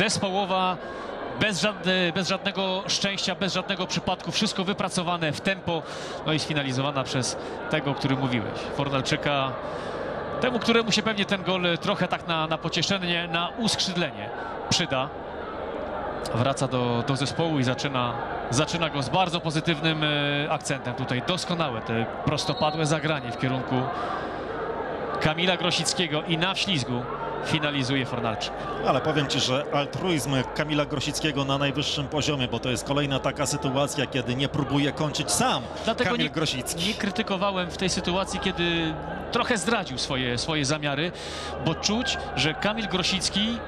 zespołowa, bez, żadne, bez żadnego szczęścia, bez żadnego przypadku, wszystko wypracowane w tempo, no i sfinalizowana przez tego, o którym mówiłeś, Fornalczyka, temu, któremu się pewnie ten gol trochę tak na, na pocieszenie, na uskrzydlenie przyda. Wraca do, do zespołu i zaczyna, zaczyna go z bardzo pozytywnym e, akcentem. Tutaj doskonałe te prostopadłe zagranie w kierunku Kamila Grosickiego i na wślizgu finalizuje Fornalczyk. Ale powiem Ci, że altruizm Kamila Grosickiego na najwyższym poziomie, bo to jest kolejna taka sytuacja, kiedy nie próbuje kończyć sam Dlatego Kamil nie, Grosicki. nie krytykowałem w tej sytuacji, kiedy trochę zdradził swoje, swoje zamiary, bo czuć, że Kamil Grosicki